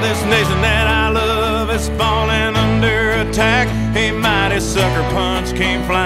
This nation that I love is falling under attack, a mighty sucker punch came flying.